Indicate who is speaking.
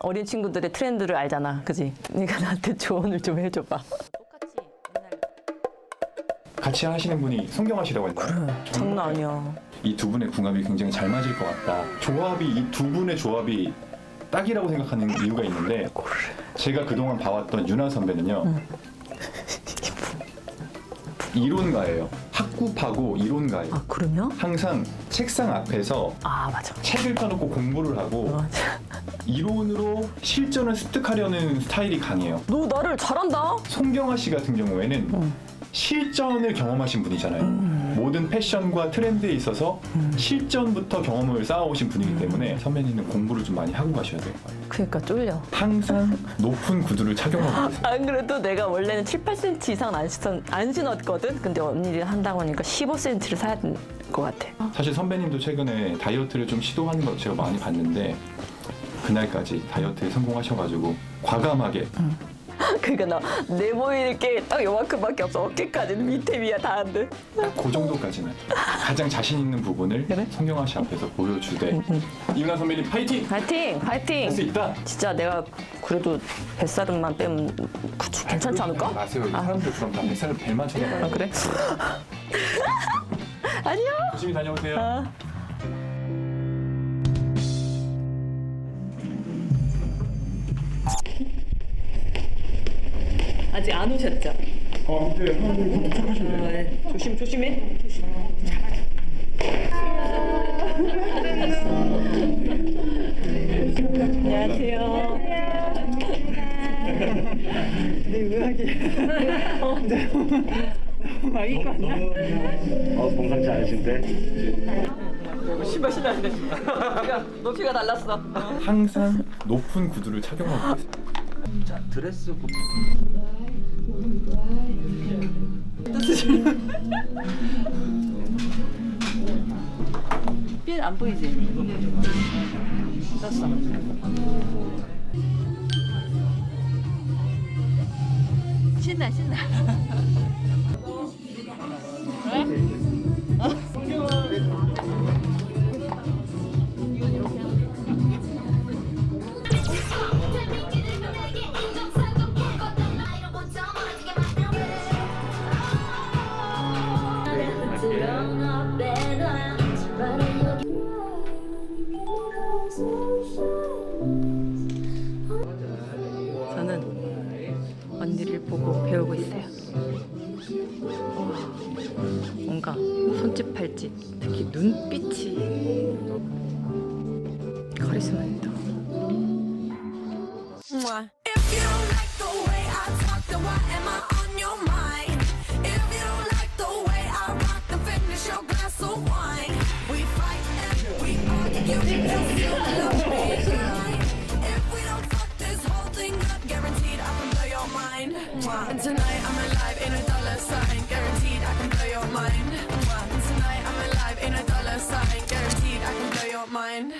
Speaker 1: 어린 친구들의 트렌드를 알잖아, 그지? 네가 나한테 조언을 좀 해줘봐. 똑같이 옛날
Speaker 2: 같이 하시는 분이 송경아 씨라고 했나요?
Speaker 1: 장난 아니야.
Speaker 2: 이 두 분의 궁합이 굉장히 잘 맞을 것 같다. 조합이 이 두 분의 조합이 딱이라고 생각하는 이유가 있는데 제가 그동안 봐왔던 유나 선배는요. 이론가예요. 학구파고 이론가예요.
Speaker 1: 아 그러냐?
Speaker 2: 항상 책상 앞에서
Speaker 1: 아 맞아.
Speaker 2: 책을 펴놓고 공부를 하고
Speaker 1: 맞아.
Speaker 2: 이론으로 실전을 습득하려는 스타일이 강해요.
Speaker 1: 너 나를 잘한다.
Speaker 2: 송경아 씨 같은 경우에는
Speaker 1: 응.
Speaker 2: 실전을 경험하신 분이잖아요. 모든 패션과 트렌드에 있어서 실전부터 경험을 쌓아오신 분이기 때문에 선배님은 공부를 좀 많이 하고 가셔야 돼요.
Speaker 1: 그러니까 쫄려.
Speaker 2: 항상 높은 구두를 착용하고 계세요.
Speaker 1: 안 그래도 내가 원래는 7, 8cm 이상 안, 신었, 안 신었거든? 근데 언니들이 한다고 하니까 15cm를 사야 될 것 같아.
Speaker 2: 사실 선배님도 최근에 다이어트를 좀 시도하는 거 제가 많이 봤는데 그날까지 다이어트에 성공하셔가지고 과감하게
Speaker 1: 그러니까 나 내 보이는 게딱 요만큼밖에 없어. 어깨까지는 밑에 위야 다안 돼.
Speaker 2: 딱 그 정도까지는 가장 자신 있는 부분을
Speaker 1: 그래?
Speaker 2: 성경아 씨 앞에서 보여주되 이윤아 선배님 파이팅!
Speaker 1: 파이팅! 파이팅!
Speaker 2: 할수 있다!
Speaker 1: 진짜 내가 그래도 뱃살만 빼면 그치, 괜찮지 않을까?
Speaker 2: 마세요. 이 사람들 그럼 다 뱃살 벨만 쳐다봐요.
Speaker 1: 아 그래? 안녕.
Speaker 2: 조심히 다녀오세요.
Speaker 1: 아. 아직 안 오셨죠?
Speaker 2: 어, 이제 한번 도착하시면 돼요.
Speaker 1: 네. 조심 조심해. 조심. 안녕하세요.
Speaker 3: 어, 범상치 않으신데?
Speaker 1: 신발 신었는데 높이가 높이가 달랐어.
Speaker 2: 항상 높은 구두를 착용하고 계세요.
Speaker 3: 자, 드레스 고
Speaker 1: 삘안 보이지? 썼어. 신나 신나. 저는 언니를 보고 배우고 있어요. 우와, 뭔가 손짓 팔짓 특히 눈빛이 카리스마 있다.
Speaker 4: And tonight I'm alive in a dollar sign, guaranteed I can blow your mind. Tonight I'm alive in a dollar sign, guaranteed I can blow your mind.